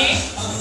me.